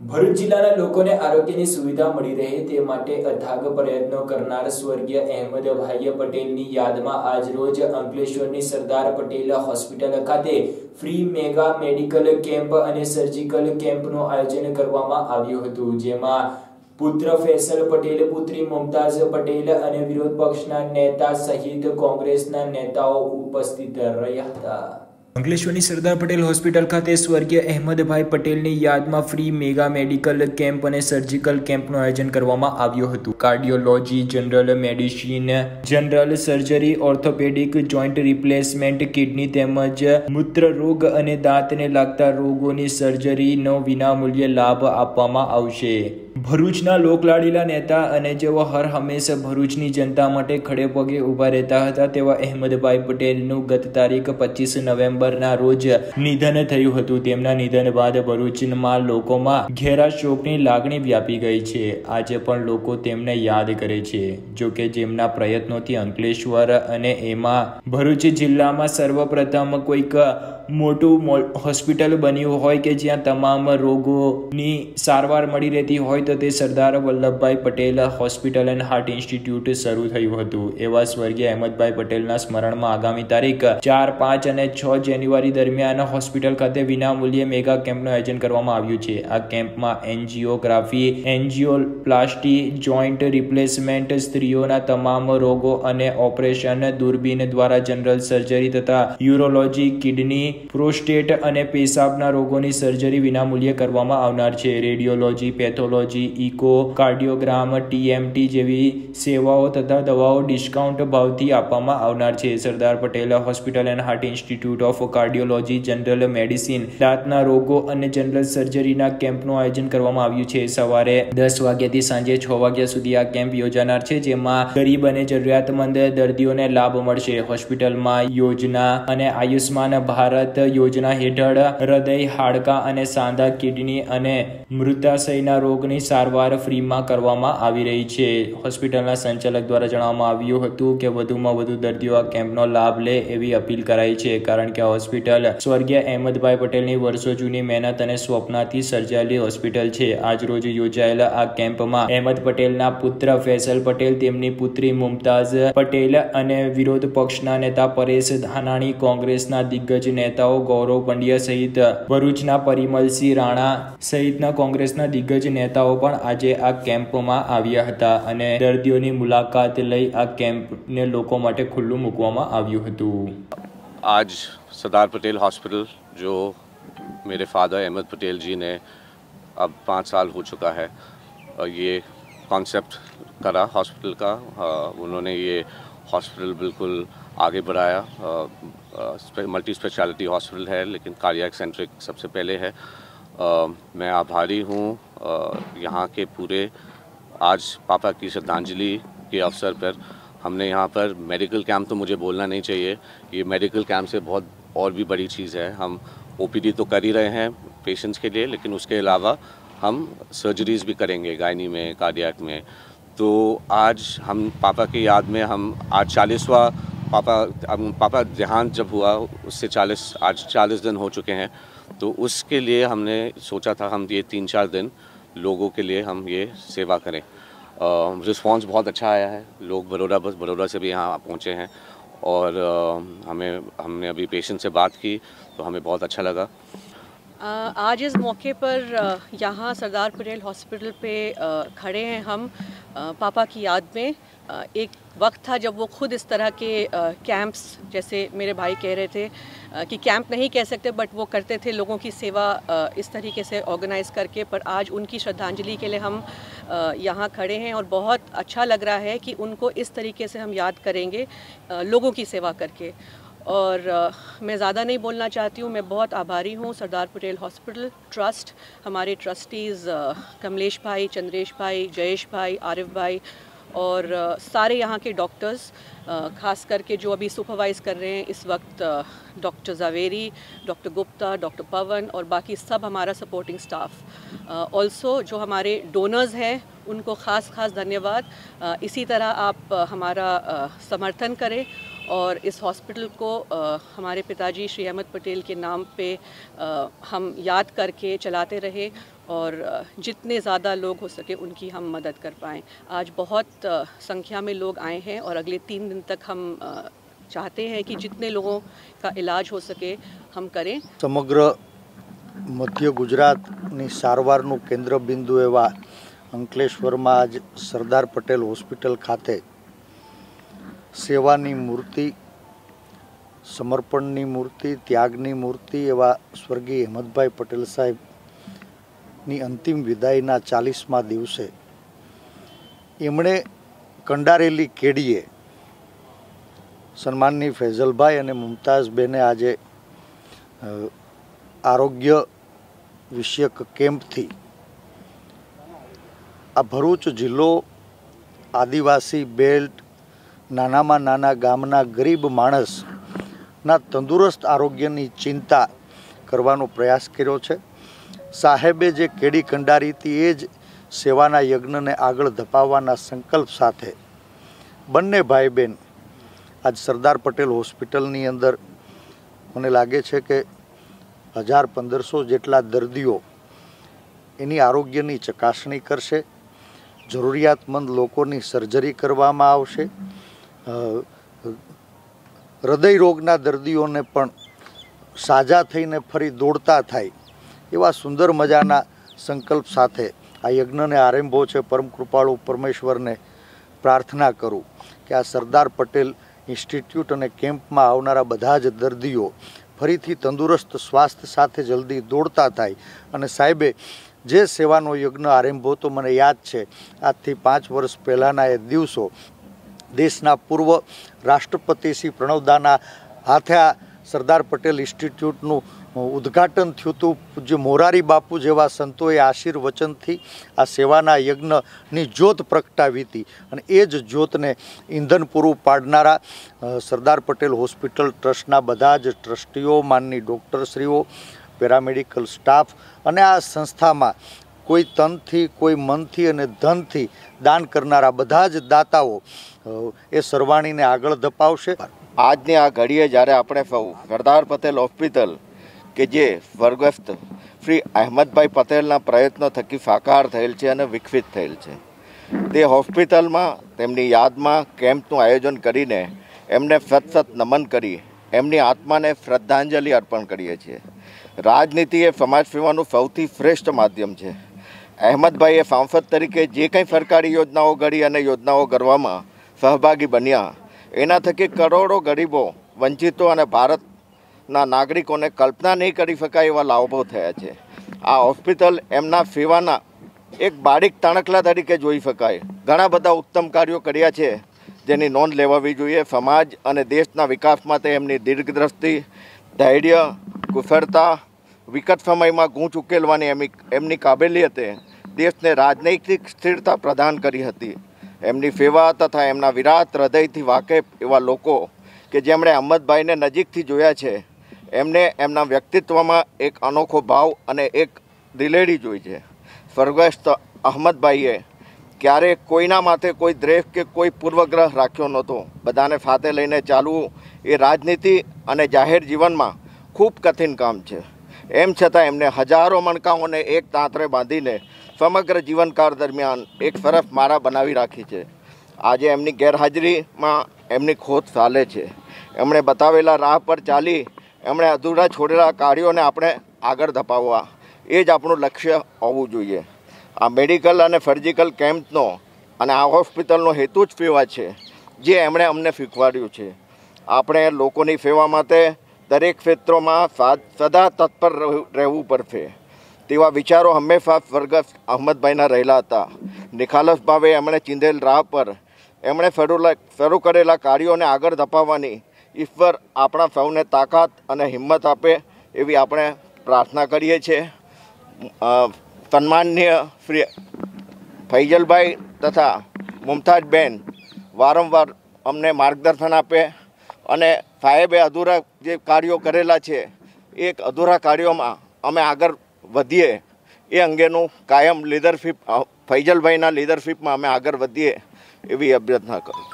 ભરૂચ જિલ્લાના લોકોને આરોગ્યની સુવિધા મળી રહે તે માટે અથાગ પ્રયત્નો કરનાર સ્વર્ગીય અહેમદભાઈ પટેલની યાદમાં આજરોજ અંકલેશ્વરની સરદાર પટેલ હોસ્પિટલ ખાતે ફ્રી મેગા મેડિકલ કેમ્પ અને સર્જિકલ કેમ્પનું આયોજન કરવામાં આવ્યું હતું, જેમાં પુત્ર ફેસલ પટેલ, પુત્રી મુમતાઝ પટેલ અને વિરોધ પક્ષના નેતા સહિત કોંગ્રેસના નેતાઓ ઉપસ્થિત રહ્યા હતા. અંકલેશ્વરની સરદાર પટેલ હોસ્પિટલ ખાતે સ્વર્ગીય અહેમદભાઈ પટેલની યાદમાં ફ્રી મેગા મેડિકલ કેમ્પ અને સર્જિકલ કેમ્પનું આયોજન કરવામાં આવ્યું હતું. Cardiology general medicine general surgery orthopedic joint replacement kidney તેમજ મૂત્ર રોગ અને દાંતને લાગતા રોગોની સર્જરીનો વિનામૂલ્યે લાભ આપવામાં આવશે. ભરૂચના લોકલાડીલા નેતા અને જેઓ હર હંમેશા ભરૂચની જનતા માટે ખડે પગે ઊભા રહેતા હતા, તેવા અહેમદભાઈ પટેલનું ગત તારીખ પચીસ નવેમ્બરના રોજ નિધન થયું હતું. તેમના નિધન બાદ ભરૂચમાં લોકોમાં ઘેરા શોકની લાગણી વ્યાપી ગઈ છે. આજે પણ લોકો તેમને યાદ કરે છે. જો કે જેમના પ્રયત્નોથી અંકલેશ્વર અને એમાં ભરૂચ જિલ્લામાં સર્વપ્રથમ કોઈક મોટું હોસ્પિટલ બન્યું હોય કે જ્યાં તમામ રોગોની સારવાર મળી રહેતી હોય તો તે Sardar Vallabhbhai Patel hospital and heart institute શરૂ થયું હતું. એવા સ્વર્ગીય અહેમદભાઈ પટેલના સ્મરણમાં આગામી તારીખ ચાર, પાંચ અને છ જાન્યુઆરી દરમિયાન હોસ્પિટલ ખાતે વિનામૂલ્યે મેગા કેમ્પનું આયોજન કરવામાં આવ્યું છે. આ કેમ્પમાં એન્જિયોગ્રાફી એન્જિયોપ્લાસ્ટી જોઈન્ટ રિપ્લેસમેન્ટ સ્ત્રીઓના તમામ રોગો અને ઓપરેશન દૂરબીન દ્વારા જનરલ સર્જરી તથા યુરોલોજી કિડની પ્રોસ્ટેટ અને પેશાબના રોગોની સર્જરી વિનામૂલ્યે કરવામાં આવનાર છે. Radiology, pathology echocardiogram TMT જેવી સેવાઓ તથા દવાઓ ડિસ્કાઉન્ટ ભાવથી આપવામાં આવનાર છે. Sardar Patel hospital and heart institute of cardiology, general medicine, દાંતના રોગો અને જનરલ સર્જરીના કેમ્પનું આયોજન કરવામાં આવ્યું છે. સવારે દસ વાગ્યાથી સાંજે છ વાગ્યા સુધી આ કેમ્પ યોજાનાર છે, જેમાં ગરીબ અને જરૂરિયાતમંદ દર્દીઓને લાભ મળશે. હોસ્પિટલમાં યોજના અને આયુષ્માન ભારત યોજના હેઠળ હૃદય, હાડકા અને સાંધા, કિડની અને મૃતાશયના રોગની સારવાર ફ્રીમાં કરવામાં આવી રહી છે. હોસ્પિટલના સંચાલક દ્વારા જણાવવામાં આવ્યું હતું કે વધુમાં વધુ દર્દીઓ આ કેમ્પનો લાભ લે એવી અપીલ કરાઈ છે, કારણ કે હોસ્પિટલ સ્વર્ગીય અહેમદભાઈ પટેલની વર્ષો જૂની મહેનત અને સ્વપ્નથી સર્જાયેલી હોસ્પિટલ છે. આજ રોજ યોજાયેલા આ કેમ્પમાં અહેમદ પટેલના પુત્ર ફેસલ પટેલ, તેમની પુત્રી મુમતાઝ પટેલ અને વિરોધ પક્ષના નેતા પરેશ ધાનાણી, કોંગ્રેસના દિગ્ગજ નેતાઓ ગૌરવ પંડ્યા સહિત ભરૂચના પરિમલસિંહ રાણા સહિતના કોંગ્રેસના દિગ્ગજ નેતાઓ પણ આજે આ કેમ્પમાં આવ્યા હતા અને દર્દીઓની મુલાકાત લઈ આ કેમ્પને લોકો માટે ખુલ્લું મૂકવામાં આવ્યું હતું आज सरदार पटेल हॉस्पिटल जो मेरे फादर अहमद पटेल जी ने अब पाँच साल हो चुका है और ये कॉन्सेप्ट करा हॉस्पिटल का उन्होंने ये हॉस्पिटल बिल्कुल आगे बढ़ाया। मल्टी स्पेशलिटी हॉस्पिटल है लेकिन कार्डियक सेंट्रिक सबसे पहले है। आ, मैं आभारी हूँ। यहाँ के पूरे आज पापा की श्रद्धांजलि के अवसर पर हमने यहाँ पर मेडिकल कैंप तो मुझे बोलना नहीं चाहिए। ये मेडिकल कैंप से बहुत और भी बड़ी चीज़ है। हम ओपीडी तो कर ही रहे हैं पेशेंट्स के लिए लेकिन उसके अलावा हम सर्जरीज भी करेंगे गायनी में कार्डियक में। तो आज हम पापा की याद में हम आज चालीसवा पापा पापा देहांत जब हुआ उससे चालीस आज चालीस दिन हो चुके हैं। तो उसके लिए हमने सोचा था हम ये तीन चार दिन लोगों के लिए हम ये सेवा करें। रिस्पांस बहुत अच्छा आया है। लोग बड़ौदा बस बड़ौदा से भी यहाँ पहुँचे हैं और आ, हमें हमने अभी पेशेंट से बात की तो हमें बहुत अच्छा लगा। आज इस मौके पर यहाँ सरदार पटेल हॉस्पिटल पे खड़े हैं हम पापा की याद में। एक वक्त था जब वो खुद इस तरह के कैंप्स, जैसे मेरे भाई कह रहे थे कि कैंप नहीं कह सकते, बट वो करते थे लोगों की सेवा इस तरीके से ऑर्गेनाइज़ करके। पर आज उनकी श्रद्धांजलि के लिए हम यहाँ खड़े हैं और बहुत अच्छा लग रहा है कि उनको इस तरीके से हम याद करेंगे लोगों की सेवा करके। और मैं ज़्यादा नहीं बोलना चाहती हूँ। मैं बहुत आभारी हूँ। सरदार पटेल हॉस्पिटल ट्रस्ट, हमारे ट्रस्टीज़ कमलेश भाई, चंद्रेश भाई, जयेश भाई, आरिफ भाई और सारे यहाँ के डॉक्टर्स खास करके जो अभी सुपरवाइज़ कर रहे हैं इस वक्त doctor Javeri, doctor Gupta, doctor Pawan और बाकी सब हमारा सपोर्टिंग स्टाफ। ऑल्सो जो हमारे डोनर्स हैं, उनको ख़ास ख़ास धन्यवाद। इसी तरह आप हमारा समर्थन करें और इस हॉस्पिटल को आ, हमारे पिताजी श्री अहमद पटेल के नाम पे आ, हम याद करके चलाते रहे और अ, जितने ज़्यादा लोग हो सके उनकी हम मदद कर पाएँ आज बहुत अ, संख्या में लोग आए हैं और अगले तीन दिन तक हम अ, चाहते हैं कि जितने लोगों का इलाज हो सके हम करें સમગ્ર મધ્ય ગુજરાતની સારવારનું કેન્દ્ર બિંદુ એવા અંકલેશ્વરમાં આજ સરદાર પટેલ હોસ્પિટલ ખાતે સેવાની મૂર્તિ, સમર્પણની મૂર્તિ, ત્યાગની મૂર્તિ એવા સ્વર્ગીય હેમંતભાઈ પટેલ સાહેબની અંતિમ વિદાયના ચાલીસમા દિવસે એમણે કંડારેલી કેડીએ સન્માનની ફૈઝલભાઈ અને મુમતાઝબેને આજે આરોગ્ય વિષયક કેમ્પથી આ ભરૂચ જિલ્લો આદિવાસી બેલ્ટ નાનામાં નાના ગામના ગરીબ માણસના તંદુરસ્ત આરોગ્યની ચિંતા કરવાનો પ્રયાસ કર્યો છે. સાહેબે જે કેડી કંડારી હતી એ જ સેવાના યજ્ઞને આગળ ધપાવવાના સંકલ્પ સાથે બંને ભાઈ બહેન આજ સરદાર પટેલ હોસ્પિટલની અંદર મને લાગે છે કે હજાર પંદરસો જેટલા દર્દીઓ એની આરોગ્યની ચકાસણી કરશે, જરૂરિયાતમંદ લોકોની સર્જરી કરવામાં આવશે હૃદય રોગના દર્દીઓને પણ સાજા થઈને ફરી દોડતા થાય એવા સુંદર મજાના સંકલ્પ સાથે આ યજ્ઞને આરંભો છે. પરમ કૃપાળુ પરમેશ્વરને પ્રાર્થના કરું કે આ સરદાર પટેલ ઇન્સ્ટિટ્યૂટ અને કેમ્પમાં આવનારા બધા જ દર્દીઓ ફરીથી તંદુરસ્ત સ્વાસ્થ્ય સાથે જલ્દી દોડતા થાય. અને સાહેબે જે સેવાનો યજ્ઞ આરંભો, તો મને યાદ છે, આજથી પાંચ વર્ષ પહેલાંના એ દિવસો દેશના પૂર્વ રાષ્ટ્રપતિ શ્રી પ્રણવદાના હાથે આ સરદાર પટેલ ઇન્સ્ટિટ્યૂટનું ઉદ્ઘાટન થયું હતું. પૂજ્ય મોરારી બાપુ જેવા સંતોએ આશીર્વચનથી આ સેવાના યજ્ઞની જ્યોત પ્રગટાવી હતી અને એ જ જ્યોતને ઈંધન પૂરું પાડનારા સરદાર પટેલ હોસ્પિટલ ટ્રસ્ટના બધા જ ટ્રસ્ટીઓ માનની ડૉક્ટરશ્રીઓ, પેરામેડિકલ સ્ટાફ અને આ સંસ્થામાં કોઈ તનથી, કોઈ મનથી અને ધનથી દાન કરનારા બધા જ દાતાઓ એ સરવાણીને આગળ ધપાવશે. આજની આ ઘડીએ જ્યારે આપણે સરદાર પટેલ હોસ્પિટલ કે જે સ્વર્ગસ્થ શ્રી અહેમદભાઈ પટેલના પ્રયત્નો થકી સાકાર થયેલ છે અને વિકસિત થયેલ છે. તે હોસ્પિટલમાં, તેમની યાદમાં કેમ્પનું આયોજન કરીને એમને સત સત નમન કરી, એમની આત્માને શ્રદ્ધાંજલિ અર્પણ કરીએ છીએ. રાજનીતિ એ સમાજ સેવાનું સૌથી શ્રેષ્ઠ માધ્યમ છે. અહેમદભાઈએ સાંસદ તરીકે જે કંઈ સરકારી યોજનાઓ ઘડી અને યોજનાઓ કરવામાં સહભાગી બન્યા. એના થકી કરોડો ગરીબો, વંચિતો અને ભારતના નાગરિકોને કલ્પના નહીં કરી શકાય એવા લાભો થયા છે. આ હોસ્પિટલ એમના સેવાના એક બારીક તણકલા તરીકે જોઈ શકાય. ઘણા બધા ઉત્તમ કાર્યો કર્યા છે, જેની નોંધ લેવાવી જોઈએ. સમાજ અને દેશના વિકાસ માટે એમની દીર્ઘદ્રષ્ટિ, ધૈર્ય, કુશળતા વિકટ સમયમાં ગૂંચ ઉકેલવાની એમની એમની કાબેલિયતે દેશને રાજનૈતિક સ્થિરતા પ્રદાન કરી હતી. એમની સેવા તથા એમના વિરાટ હૃદયથી વાકેફ એવા લોકો કે જેમણે અહમદભાઈને નજીકથી જોયા છે, એમને એમના વ્યક્તિત્વમાં એક અનોખો ભાવ અને એક દિલેડી જોઈ છે. સ્વર્ગસ્થ અહમદભાઈએ ક્યારેય કોઈના માથે કોઈ દ્રેફ કે કોઈ પૂર્વગ્રહ રાખ્યો નહોતો. બધાને સાથે લઈને ચાલવું એ રાજનીતિ અને જાહેર જીવનમાં ખૂબ કઠિન કામ છે. એમ છતાં એમને હજારો મણકાઓને એક તાંતરે બાંધીને સમગ્ર જીવનકાળ દરમિયાન એક સરસ મારા બનાવી રાખી છે. આજે એમની ગેરહાજરીમાં એમની ખોટ ચાલે છે. એમણે બતાવેલા રાહ પર ચાલી એમણે અધૂરા છોડેલા કાર્યોને આપણે આગળ ધપાવવા. એ જ આપણું લક્ષ્ય હોવું જોઈએ. આ મેડિકલ અને સર્જિકલ કેમ્પનો અને આ હોસ્પિટલનો હેતુ જ સેવા છે, જે એમણે અમને શીખવાડ્યું છે. આપણે લોકોની સેવા માટે દરેક ક્ષેત્રોમાં સદા તત્પર રહેવું- પડશે. તેવા વિચારો હંમેશા સ્વર્ગસ્થ અહમદભાઈના રહેલા હતા. નિખાલસ ભાવે એમણે ચીંધેલ રાહ પર એમણે શરૂ કરેલા કાર્યોને આગળ ધપાવવાની ઈશ્વર આપણા સૌને તાકાત અને હિંમત આપે એવી આપણે પ્રાર્થના કરીએ છીએ. સન્માનનીય શ્રી ફૈજલભાઈ તથા મુમતાજબેન વારંવાર અમને માર્ગદર્શન આપે અને સાહેબે અધૂરા જે કાર્યો કરેલા છે એ અધૂરા કાર્યોમાં અમે આગળ વધીએ. એ અંગેનું કાયમ લીડરશીપ ફૈજલભાઈના લીડરશીપમાં અમે આગળ વધીએ એવી અભ્યર્થના કરું